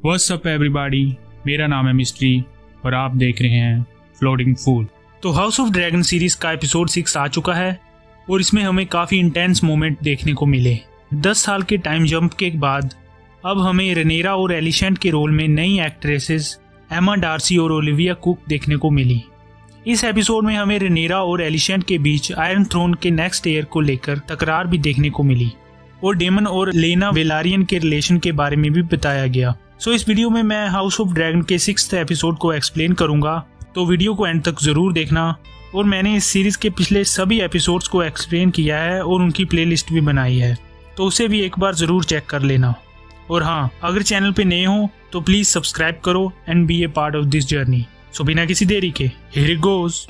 Up, everybody? मेरा नाम है मिस्ट्री और आप देख रहे हैं फ्लोटिंग फूल तो हाउस ऑफ़ ड्रैगन सीरीज़ का एपिसोड सिक्स आ चुका है और इसमें हमें काफ़ी इंटेंस मोमेंट देखने को मिले। दस साल के टाइम जंप के बाद अब हमें रनेरा और एलिशेंट के रोल में नई एक्ट्रेसेस एमा डार्सी और ओलिविया कुक देखने को मिली। इस एपिसोड में हमें रनेरा और एलिशेंट के बीच आयरन थ्रोन के नेक्स्ट ईयर को लेकर तकरार भी देखने को मिली और डेमन और लेना वेलारियन के रिलेशन के बारे में भी बताया गया। सो so, इस वीडियो में मैं हाउस ऑफ़ ड्रैगन के सिक्स एपिसोड को एक्सप्लेन करूँगा। तो वीडियो को एंड तक ज़रूर देखना। और मैंने इस सीरीज़ के पिछले सभी एपिसोड्स को एक्सप्लेन किया है और उनकी प्लेलिस्ट भी बनाई है। तो उसे भी एक बार ज़रूर चेक कर लेना। और हाँ अगर चैनल पे नए हो तो प्लीज़ सब्सक्राइब करो and be a part of this journey so बिना किसी देरी के हियर इट गोज़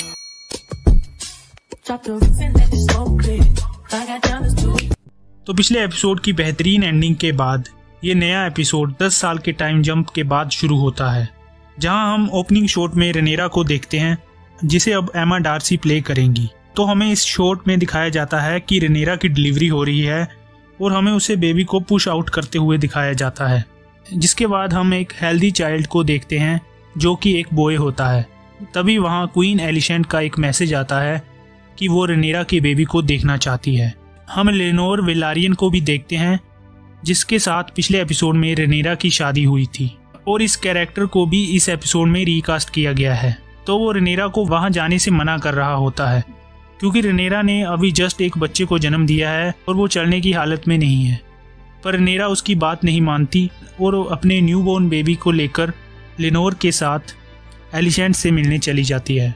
तो पिछले एपिसोड की बेहतरीन एंडिंग के बाद ये नया एपिसोड 10 साल के टाइम जंप के बाद शुरू होता है, जहाँ हम ओपनिंग शॉट में रनेरा को देखते हैं, जिसे अब एमा डार्सी प्ले करेंगी। तो हमें इस शॉट में दिखाया जाता है कि रनेरा की डिलीवरी हो रही है, और हमें उसे बेबी को पुश आउट करते हुए दिखाया जाता है। जिसके बाद हम एक हेल्दी चाइल्ड को देखते हैं, जो कि एक बॉय होता है। तभी वहाँ क्वीन एलिशेंट का एक मैसेज आता है कि वो रनेरा की बेबी को देखना चाहती है। हम लेनोर वेलारियन को भी देखते हैं जिसके साथ पिछले एपिसोड में रेनेरा की शादी हुई थी। और इस कैरेक्टर को भी इस एपिसोड में रिकास्ट किया गया है। तो वो रेनेरा को वहाँ जाने से मना कर रहा होता है। क्योंकि रेनेरा ने अभी जस्ट एक बच्चे को जन्म दिया है और वो चलने की हालत में नहीं है। पर रेनेरा उसकी बात नहीं मानती और अपने न्यूबॉर्न बेबी को लेकर लिनोर के साथ एलिशेंट से मिलने चली जाती है।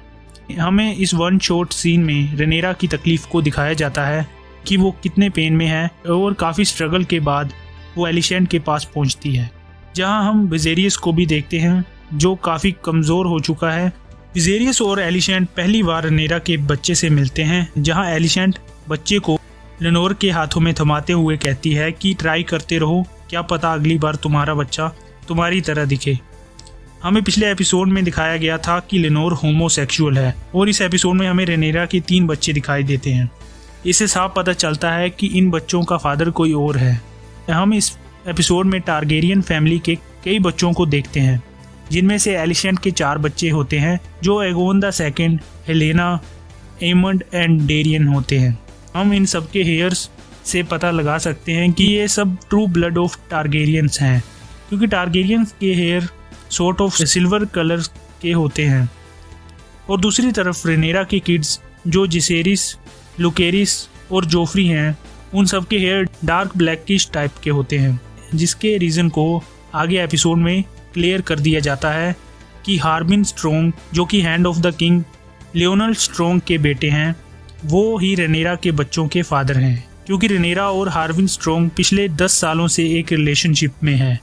हमें इस वन शॉट सीन में रेनेरा की तकलीफ़ को दिखाया जाता है कि वो कितने पेन में है और काफ़ी स्ट्रगल के बाद वो एलिशेंट के पास पहुँचती है। जहाँ हम विजेरियस को भी देखते हैं, जो काफ़ी कमज़ोर हो चुका है। विजेरियस और एलिशेंट पहली बार नेरा के बच्चे से मिलते हैं, जहाँ एलिशेंट बच्चे को लनोर के हाथों में थमाते हुए कहती है कि ट्राई करते रहो, क्या पता अगली बार तुम्हारा बच्चा तुम्हारी तरह दिखे। हमें पिछले एपिसोड में दिखाया गया था कि लेनोर होमोसेक्सुअल है, और इस एपिसोड में हमें रेनेरा के तीन बच्चे दिखाई देते हैं। इससे साफ़ पता चलता है कि इन बच्चों का फादर कोई और है। हम इस एपिसोड में टारगेरियन फैमिली के कई बच्चों को देखते हैं, जिनमें से एलिशेंट के चार बच्चे होते हैं, जो Aegon the second, Helaena, Aemond and Daeron होते हैं। हम इन सबके हेयर्स से पता लगा सकते हैं कि ये सब ट्रू ब्लड ऑफ़ टारगेरियंस हैं, क्योंकि टारगेरियंस के hair sort of silver colour के होते हैं। और दूसरी तरफ़ रेनेरा के किड्स जो जिसेरिस लुकेरिस और जोफ्री हैं, उन सब के हेयर डार्क ब्लैकिश टाइप के होते हैं, जिसके रीज़न को आगे एपिसोड में क्लियर कर दिया जाता है कि हार्बिन स्ट्रोंग, जो कि hand of the king Lyonel Strong के बेटे हैं, वो ही रेनेरा के बच्चों के फादर हैं, क्योंकि रेनेरा और हार्विन स्ट्रोंग पिछले दस सालों से एक रिलेशनशिप में है।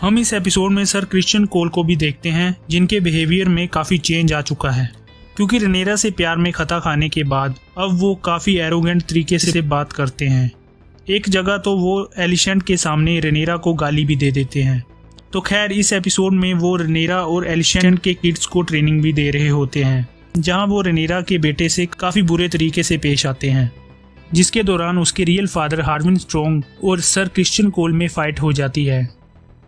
हम इस एपिसोड में सर क्रिश्चियन कोल को भी देखते हैं, जिनके बिहेवियर में काफ़ी चेंज आ चुका है। क्योंकि रनेरा से प्यार में खता खाने के बाद अब वो काफ़ी एरोगेंट तरीके से बात करते हैं। एक जगह तो वो एलिशेंट के सामने रनेरा को गाली भी दे देते हैं। तो खैर, इस एपिसोड में वो रनेरा और एलिशेंट के किड्स को ट्रेनिंग भी दे रहे होते हैं, जहाँ वो रनेरा के बेटे से काफ़ी बुरे तरीके से पेश आते हैं, जिसके दौरान उसके रियल फादर हार्विन स्ट्रोंग और सर क्रिश्चियन कोल में फाइट हो जाती है।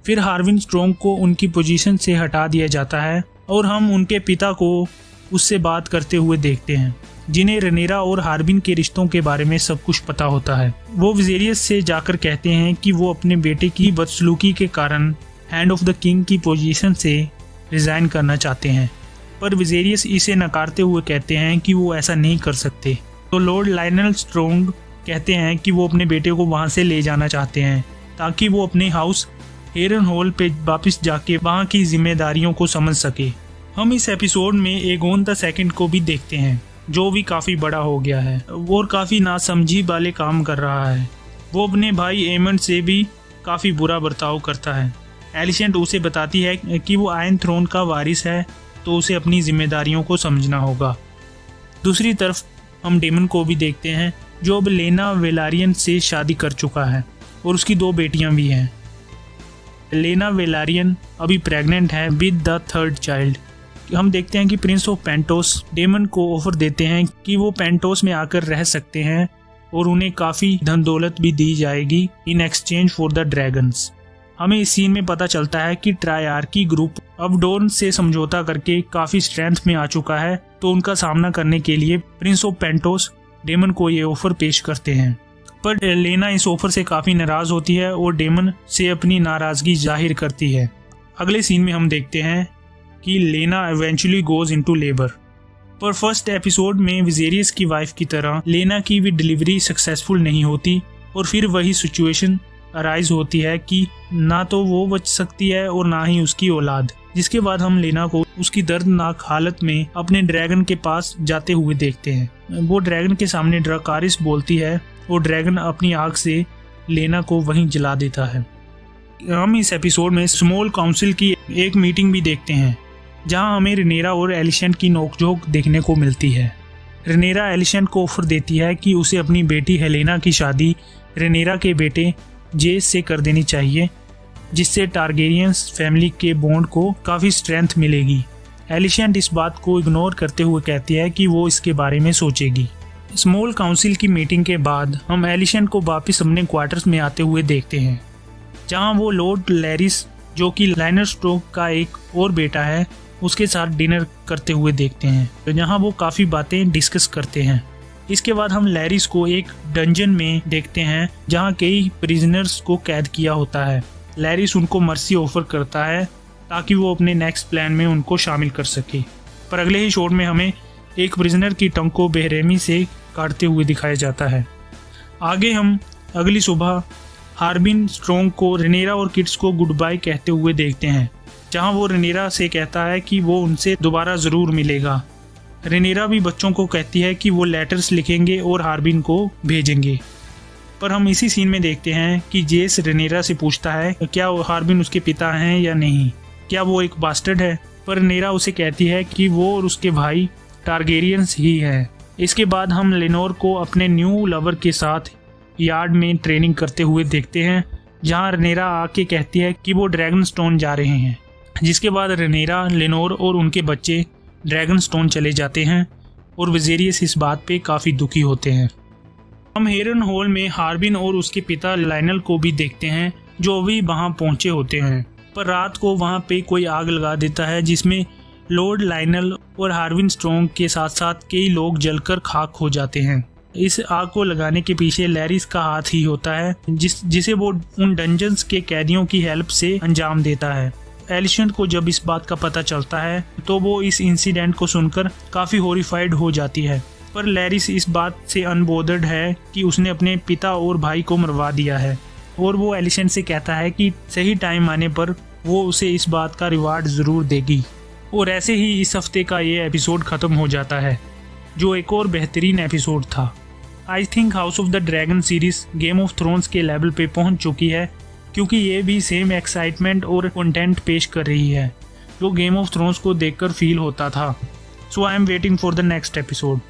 फिर हार्विन स्ट्रोंग को उनकी पोजीशन से हटा दिया जाता है और हम उनके पिता को उससे बात करते हुए देखते हैं, जिन्हें रनेरा और हार्बिन के रिश्तों के बारे में सब कुछ पता होता है। वो विजेरियस से जाकर कहते हैं कि वो अपने बेटे की बदसलूकी के कारण हैंड ऑफ़ द किंग की पोजीशन से रिजाइन करना चाहते हैं। पर विजेरियस इसे नकारते हुए कहते हैं कि वो ऐसा नहीं कर सकते। तो लॉर्ड लाइनल स्ट्रोंग कहते हैं कि वो अपने बेटे को वहाँ से ले जाना चाहते हैं, ताकि वो अपने हाउस हेरन हॉल पे वापस जाके वहाँ की जिम्मेदारियों को समझ सके। हम इस एपिसोड में एगोन द सेकंड को भी देखते हैं, जो भी काफ़ी बड़ा हो गया है, और काफ़ी नासमझी वाले काम कर रहा है। वो अपने भाई एमन से भी काफ़ी बुरा बर्ताव करता है। एलिशेंट उसे बताती है कि वो आयन थ्रोन का वारिस है तो उसे अपनी जिम्मेदारियों को समझना होगा। दूसरी तरफ़, हम डेमन को भी देखते हैं, जो अब लेना वेलारियन से शादी कर चुका है, और उसकी दो बेटियाँ भी हैं। लेना वेलारियन अभी प्रेग्नेंट है विद द थर्ड चाइल्ड हम देखते हैं कि प्रिंस ऑफ़ पेंटोस, डेमन को ऑफ़र देते हैं कि वो पेंटोस में आकर रह सकते हैं और उन्हें काफ़ी धन दौलत भी दी जाएगी in exchange for the dragons हमें इस सीन में पता चलता है कि ट्रायआर्की ग्रुप अब डोन से समझौता करके काफ़ी स्ट्रेंथ में आ चुका है तो उनका सामना करने के लिए प्रिंस ऑफ़ पेंटोस, डेमन को ये ऑफ़र पेश करते हैं। पर लेना इस ऑफ़र से काफ़ी नाराज़ होती है और डेमन से अपनी नाराज़गी ज़ाहिर करती है। अगले सीन में हम देखते हैं कि Laena eventually goes into labour पर फ़र्स्ट एपिसोड में विजेरियस की वाइफ की तरह लेना की भी डिलीवरी सक्सेसफुल नहीं होती और फिर वही सिचुएशन अराइज होती है कि ना तो वो बच सकती है और ना ही उसकी औलाद, जिसके बाद हम लेना को उसकी दर्दनाक हालत में अपने ड्रैगन के पास जाते हुए देखते हैं। वो ड्रैगन के सामने ड्राकारिस बोलती है और ड्रैगन अपनी आग से लेना को वहीं जला देता है। हम इस एपिसोड में स्मॉल काउंसिल की एक मीटिंग भी देखते हैं। जहाँ हमें रिनेरा और एलिशेंट की नोकझोंक देखने को मिलती है। रिनेरा एलिशेंट को ऑफ़र देती है कि उसे अपनी बेटी हेलेना की शादी रिनेरा के बेटे जेस से कर देनी चाहिए, जिससे टारगेरियंस फैमिली के बॉन्ड को काफ़ी स्ट्रेंथ मिलेगी। एलिशेंट इस बात को इग्नोर करते हुए कहती है कि वो इसके बारे में सोचेगी। स्मॉल काउंसिल की मीटिंग के बाद हम एलिशेंट को वापस अपने क्वार्टर्स में आते हुए देखते हैं, जहाँ वो लॉर्ड लैरिस, जो कि लाइनर स्ट्रोक का एक और बेटा है उसके साथ डिनर करते हुए देखते हैं। तो जहाँ वो काफ़ी बातें डिस्कस करते हैं। इसके बाद हम लैरिस को एक डंजन में देखते हैं, जहाँ कई प्रिजनर्स को कैद किया होता है। लैरिस उनको मर्सी ऑफ़र करता है, ताकि वो अपने नेक्स्ट प्लान में उनको शामिल कर सके। पर अगले ही शोट में हमें एक प्रिजनर की टंग को बेरहमी से काटते हुए दिखाया जाता है। आगे हम अगली सुबह हार्बिन स्ट्रोंग को, रेनेरा और किड्स को गुड बाय कहते हुए देखते हैं। जहाँ वो रेनेरा से कहता है कि वो उनसे दोबारा ज़रूर मिलेगा। रेनेरा भी बच्चों को कहती है कि वो लेटर्स लिखेंगे और हार्बिन को भेजेंगे। पर हम इसी सीन में देखते हैं कि जेस रेनेरा से पूछता है, क्या हार्बिन उसके पिता हैं या नहीं? क्या वो एक बास्टर्ड है? पर रेनेरा उसे कहती है कि वो और उसके भाई टारगेरियंस ही है। इसके बाद हम लेनोर को अपने न्यू लवर के साथ यार्ड में ट्रेनिंग करते हुए देखते हैं, जहाँ रनेरा आके कहती है कि वो ड्रैगन स्टोन जा रहे हैं। जिसके बाद रनेरा, लेनोर और उनके बच्चे ड्रैगन स्टोन चले जाते हैं और वजेरियस इस बात पे काफ़ी दुखी होते हैं। हम हेरन हॉल में हार्बिन और उसके पिता लाइनल को भी देखते हैं, जो अभी वहाँ पहुँचे होते हैं। पर रात को वहाँ पे कोई आग लगा देता है, जिसमें लॉर्ड लाइनल और हार्विन स्ट्रोंग के साथ साथ कई लोग जलकर खाक हो जाते हैं। इस आग को लगाने के पीछे लैरिस का हाथ ही होता है, जिस, जिसे वो उन डंजन्स के कैदियों की हेल्प से अंजाम देता है। एलिशेंट को जब इस बात का पता चलता है तो वो इस इंसिडेंट को सुनकर काफ़ी होरिफाइड हो जाती है। पर लैरिस इस बात से अनबोधर्ड है कि उसने अपने पिता और भाई को मरवा दिया है। और वो एलिशेंट से कहता है कि सही टाइम आने पर वो उसे इस बात का रिवार्ड ज़रूर देगी। और ऐसे ही इस हफ़्ते का ये एपिसोड ख़त्म हो जाता है, जो एक और बेहतरीन एपिसोड था। I think house of the dragon series Game of Thrones के लेवल पे पहुँच चुकी है क्योंकि ये भी सेम एक्साइटमेंट और कंटेंट पेश कर रही है, जो गेम ऑफ़ थ्रोन्स को देखकर फील होता था। So I am waiting for the next episode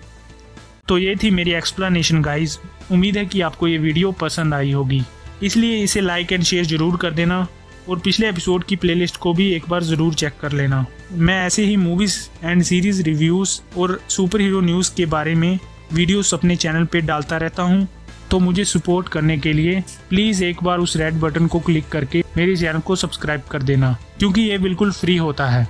तो ये थी मेरी एक्सप्लेनेशन गाइज़ उम्मीद है कि आपको ये वीडियो पसंद आई होगी। इसलिए इसे लाइक एंड शेयर ज़रूर कर देना और पिछले एपिसोड की प्लेलिस्ट को भी एक बार ज़रूर चेक कर लेना। मैं ऐसे ही मूवीज़ एंड सीरीज़ रिव्यूज़ और सुपर हीरो न्यूज़ के बारे में वीडियोस अपने चैनल पे डालता रहता हूँ। तो मुझे सपोर्ट करने के लिए प्लीज़ एक बार उस रेड बटन को क्लिक करके मेरे चैनल को सब्सक्राइब कर देना, क्योंकि ये बिल्कुल फ्री होता है।